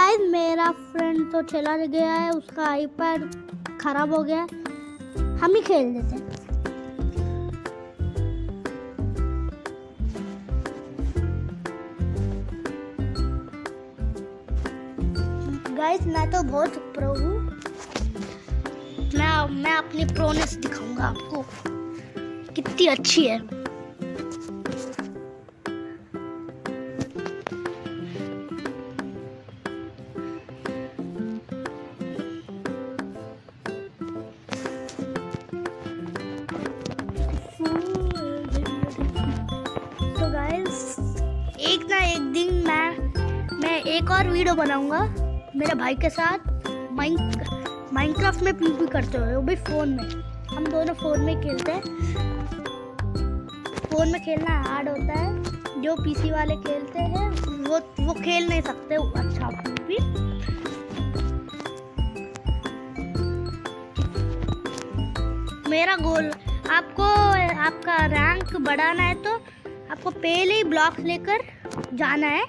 Guys मेरा friend तो चला गया है, उसका आईपैड खराब हो गया हम ही खेल लेते हैं। गाइस मैं तो बहुत प्रो हूँ। मैं मैं अपनी प्रोनेस दिखाऊँगा आपको। कितनी अच्छी है। बनाऊँगा। मेरे भाई के साथ माइंड माइनक्राफ्ट में पीपी करते वो भी फ़ोन में। हम दोनों फ़ोन में खेलते हैं। फ़ोन में खेलना हार्ड होता है। जो पीसी वाले खेलते हैं, वो वो खेल नहीं सकते अच्छा पीपी मेरा गोल, आपको आपका रैंक बढ़ाना है तो आपको पहले ही ब्लॉक्स लेकर जाना है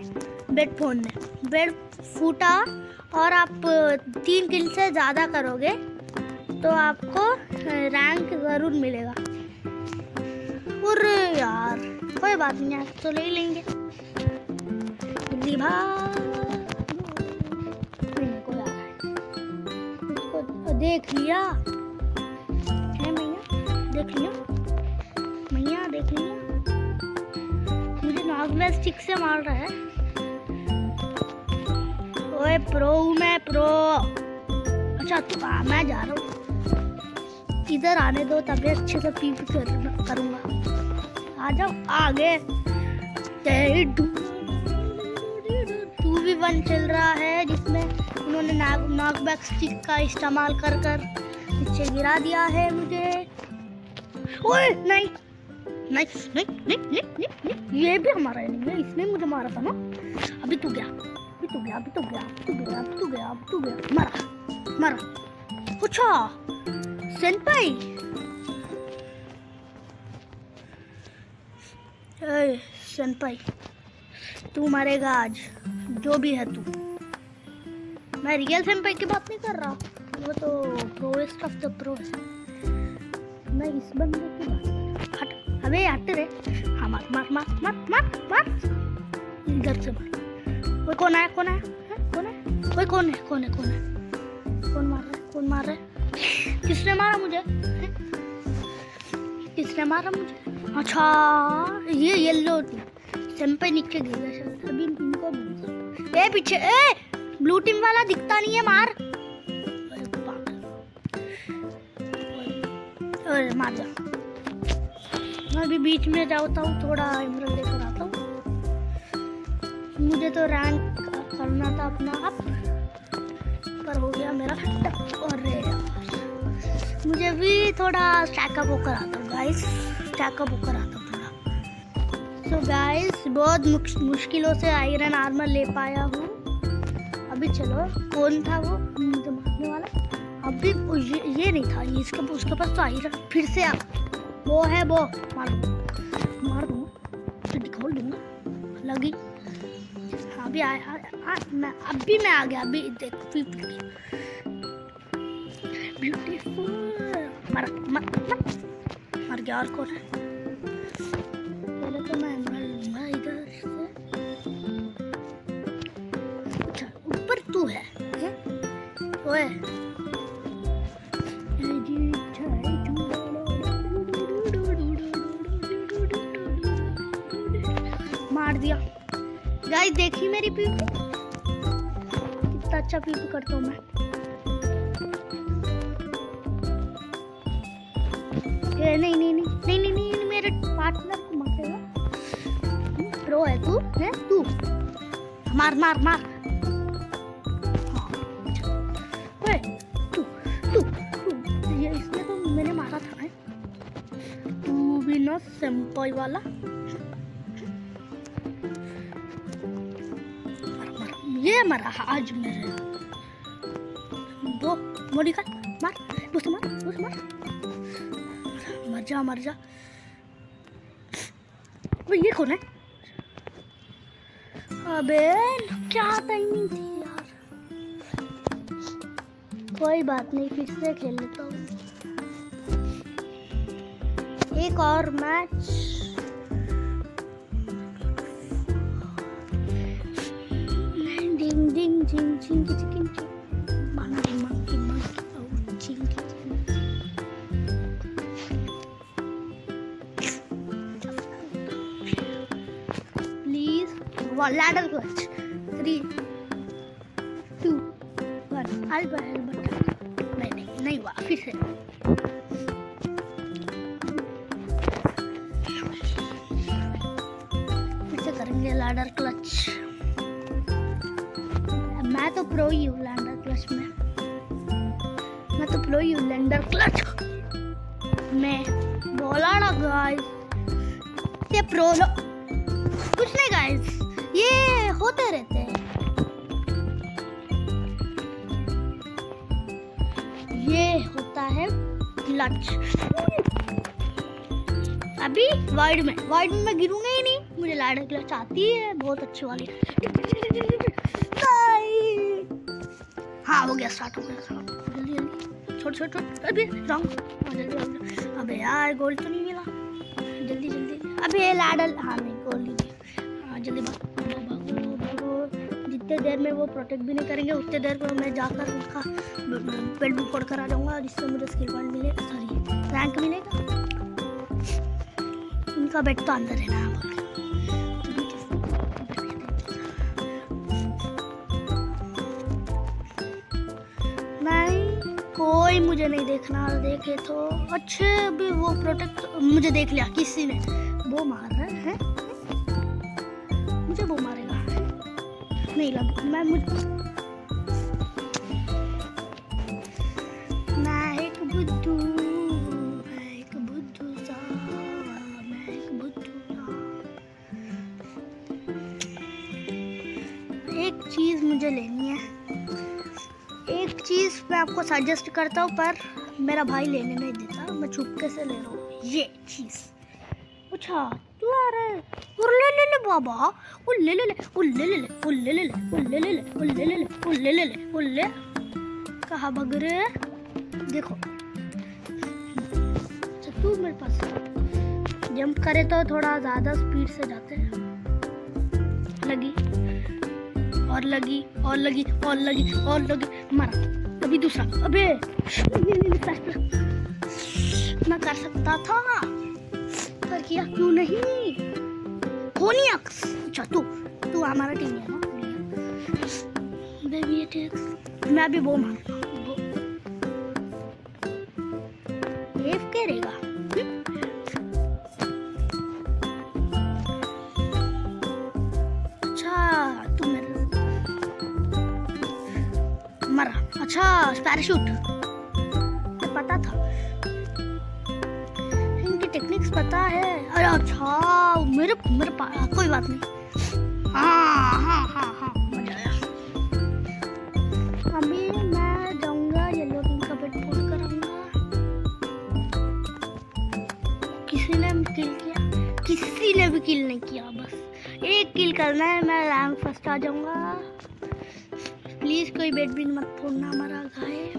बेड फ़ोन में। बेड फूटा और आप तीन किल से ज़्यादा करोगे तो आपको रैंक ज़रूर मिलेगा। और यार, कोई बात नहीं आप तो ले लेंगे। देख लिया। है मैया, देख लिया। मैया, देख लिया। में स्टिक से मार रहा है। ओए प्रो मैं प्रो। अच्छा तो आ, मैं जा रहा हूँ। इधर आने दो तभी अच्छे से पी कर, करूँगा। आ जाओ आगे। टू वी वन चल रहा है जिसमें उन्होंने नॉकबैक स्टिक का इस्तेमाल कर कर नीचे गिरा दिया है मुझे। ओए नहीं। नहीं नहीं नहीं नहीं। ये भी हमारा एनिमी है इसने मुझे मारा था ना। अभी तू गया, अभी तू गया, अभी तू गया तू गया तू गया तू गया। मरा मरा। अच्छा सेनपाई। सेनपाई, तू मरेगा आज, जो भी है तू। मैं रियल सेनपाई की बात नहीं कर रहा। वो तो प्रोएस्ट ऑफ़ द प्रो मैं इस बंदे की बात अबे हट रे। हाँ मार मार मार मार मार मार। इधर से मार। वो कौन है कौन है कौन है? कोई कौन है कौन है कौन है? कौन मार रहा है, कौन मार रहा है? किसने मारा मुझे? किसने मारा मुझे? अच्छा ये येलो सेम्पे नीचे गिर गया अभी इनको ए, पीछे, ए ब्लू टीम वाला दिखता नहीं है, मार। अरे, मार जा। मैं अभी बीच में जाता हूँ थोड़ा इमरल लेकर आता हूँ। मुझे तो रैंक करना था अपना अप पर हो गया मेरा यार मुझे भी थोड़ा स्टैकअप होकर आता हूँ गाइस स्टैकअप होकर आता हूँ थोड़ा। तो गाइस बहुत मुश्किलों से आयरन आर्मर ले पाया हूँ। अभी चलो कौन था वो? मुझे मारने वाला। अभी ये, ये नहीं था इसके उसके पास तो आयरन फिर से आ वो है वो। मार मार दूँगा खोल दूँगा। लगी। हाँ अभी आया। आ, आ, मैं अभी मैं आ गया। अभी देख ब्यूटीफुल मर मर मर। गया और कौन है? पहले तो मैं मर लूँगा इधर अच्छा ऊपर तू है हैं? ओए मार दिया। गाइस देखी मेरी पीपी कितना अच्छा पीपी करता हूँ मैं। नहीं नहीं नहीं नहीं नहीं नहीं मेरे पार्टनर को मारेगा प्रो है तू है? तू। मार मार मार। हाँ। ओए, तू तू ये इसने तो मैंने मारा था तू भी ना सेम्पल वाला। ये मरा, आज मेरे वो मोनिका मार उसे मार उसे मार। मर जा मर जा। ये कौन है? अबे, क्या टाइमिंग थी यार? कोई बात नहीं, फिर से खेल लेता हूँ। एक और मैच डिंग डिंग जिंग जिंग जिंग monkey monkey monkey oh Jing please ladder clutch three two one I button नहीं नहीं नहीं हुआ फिर से करेंगे लैडर क्लच प्रो ही हूँ लैंडर क्लच में। मैं तो प्रो ही हूँ लैंडर क्लच। में बोला ना गाइस ये प्रो लो। कुछ नहीं गाइस ये होते रहते हैं। ये होता है क्लच अभी वाइड में। वाइड में गिरूँगा ही नहीं। मुझे लैडर क्लच आती है। बहुत अच्छी वाली। नहीं। हाँ हो गया स्टार्ट हो गया। जल्दी जल्दी। छोड़ छोड़ छोड़। अभी रॉन्ग हाँ, जल्दी जल्दी। अबे यार गोल्ड तो नहीं मिला। जल्दी जल्दी। अबे ये लैडर हाँ नहीं गोल्ड नहीं। हाँ जल्दी भागो जितने देर में वो प्रोटेक्ट भी नहीं करेंगे उतने देर में मैं जाकर उसका पेट फोड़ कर आ जाऊँगा जिससे मुझे स्किल पॉइंट मिलेगा सॉरी रैंक मिलेगा। उनका बेट तो अंदर है ना मुझे नहीं देखना देखे तो। अच्छे भी वो प्रोटेक्ट मुझे देख लिया, किसी ने। वो मार रहा है। मुझे वो मारेगा। नहीं लग मैं मुझ आपको सजेस्ट करता हूँ पर मेरा भाई लेने नहीं देता मैं चुपके से ले रहा हूँ ये चीज़ अच्छा तू आ रहा है ले ले ले बाबा ओ ले ले ले ओ ले ले ले ओ ले ले ले ओ ले ले ले ओ ले ले ले ओ ले ले ले ओ ले कहाँ भग रहे देखो अच्छा तू मेरे पास जंप करे तो थोड़ा ज़्यादा स्पीड से जाते हैं लगी और लगी और लगी और लगी और लगी मरा अभी दूसरा। अबे। मैं कर सकता था। पर किया क्यों नहीं? कोनियक्स अच्छा तू तू हमारा टीम है ना? बेबी मैं भी वो मारूँगा मरा अच्छा पैराशूट पता था। इनकी टेक्निक्स पता है। अरे अच्छा मेरे मेरे पास कोई बात नहीं। हाँ हाँ हाँ हाँ अभी मैं जाऊँगा येलो का कराऊँगा। किसी ने किल किया? किसी ने भी किल नहीं किया, बस। एक किल करना है, मैं रैंक फ़र्स्ट आ जाऊँगा। प्लीज़ कोई भी मत फोड़ना, हमारा घाय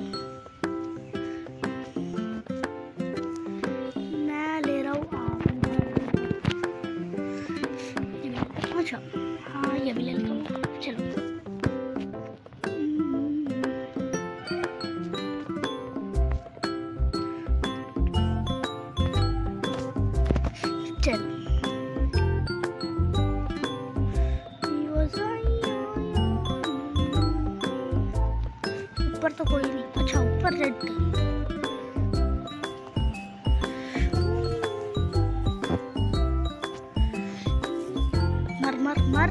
मैं ले रहा हूँ अच्छा हाँ ये भी ले लेता हूँ। चलो। चलो। कोई नहीं अच्छा ऊपर रेड कलर मर मर मर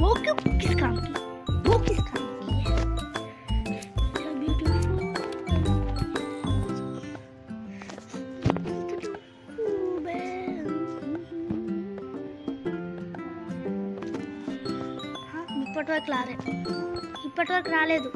वो क्यों किस काम की वो किस काम पटवा क्लार ఇప్పటివరకు రాలేదు.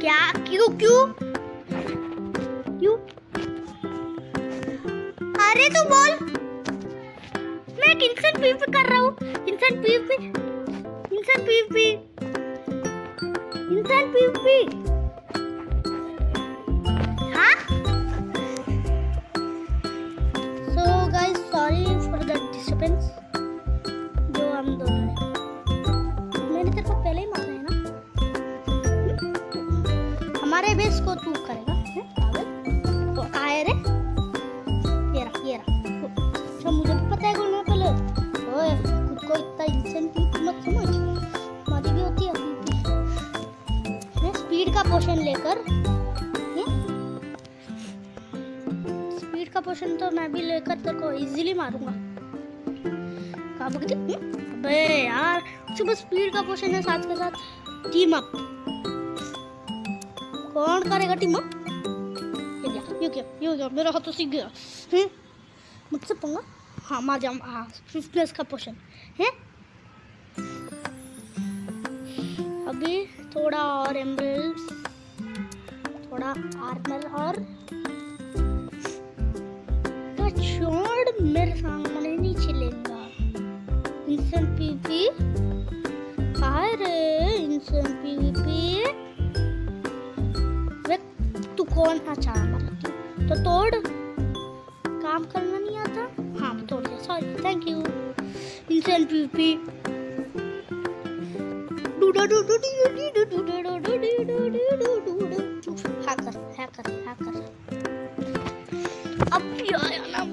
क्या? क्यों क्यों? क्यों? अरे तू बोल। मैं किंसन पीप कर रहा हूँ। किंसन पीप किंसन पीप किंसन पीप का पोशन लेकर स्पीड का पोशन तो मैं भी लेकर तेरे को इजीली मारूँगा। हम्म? अबे यार सुबह स्पीड का पोशन है साथ के साथ। टीम अप कौन करेगा टीम अप ये क्या ये क्या ये क्या, मेरा हाथ तो सीख गया। हैं मुझसे पंगा हाँ मार जाऊँ। हाँ फिफ्टनेस का पोशन है? अभी थोड़ा और एम्बल्स, थोड़ा आर्मर और तो छोड़ मेरे सामने नहीं चलेगा इंसान पीपी कहा इंसान पीपी वे तू कौन अच्छा मतलब तो तोड़। काम करना नहीं आता? हाँ तोड़ दिया सॉरी थैंक यू इंसान पीपी हैकर हैकर हैकर अब भी आया